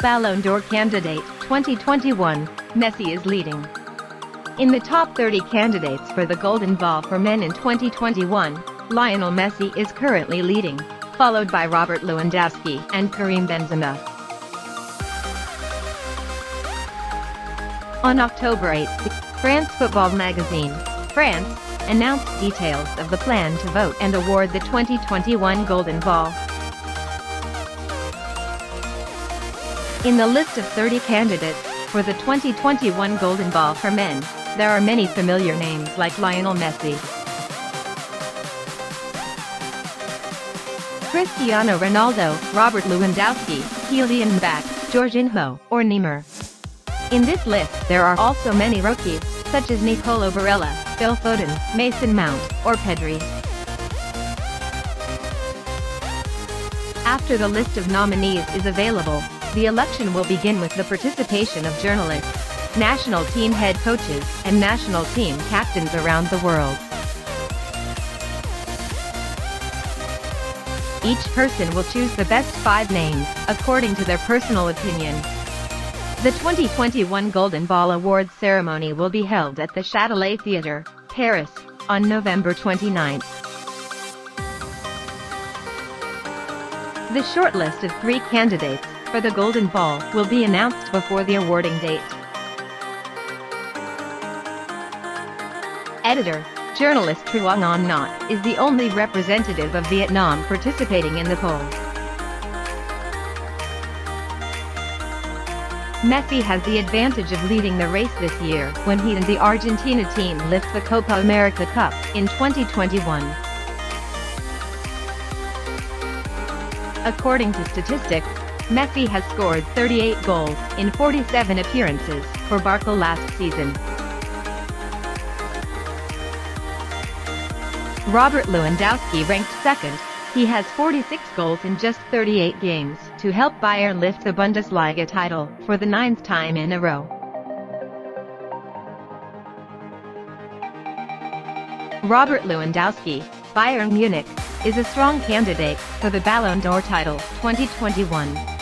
Ballon d'Or candidate 2021, Messi is leading. In the top 30 candidates for the Golden Ball for men in 2021, Lionel Messi is currently leading, followed by Robert Lewandowski and Karim Benzema. On October 8, France Football magazine, France, announced details of the plan to vote and award the 2021 Golden Ball. In the list of 30 candidates for the 2021 Golden Ball for men, there are many familiar names like Lionel Messi, Cristiano Ronaldo, Robert Lewandowski, Kylian Mbappe, Jorginho, or Neymar. In this list, there are also many rookies, such as Nicolo Barella, Phil Foden, Mason Mount, or Pedri. After the list of nominees is available, the election will begin with the participation of journalists, national team head coaches, and national team captains around the world. Each person will choose the best five names, according to their personal opinion. The 2021 Golden Ball Awards ceremony will be held at the Châtelet Theatre, Paris, on November 29. The shortlist of three candidates for the Golden Ball will be announced before the awarding date. Editor, journalist Truong Anh Ngoc is the only representative of Vietnam participating in the poll. Messi has the advantage of leading the race this year when he and the Argentina team lift the Copa America Cup in 2021. According to statistics, Messi has scored 38 goals in 47 appearances for Barca last season. Robert Lewandowski ranked second. He has 46 goals in just 38 games to help Bayern lift the Bundesliga title for the ninth time in a row. Robert Lewandowski, Bayern Munich, is a strong candidate for the Ballon d'Or title 2021.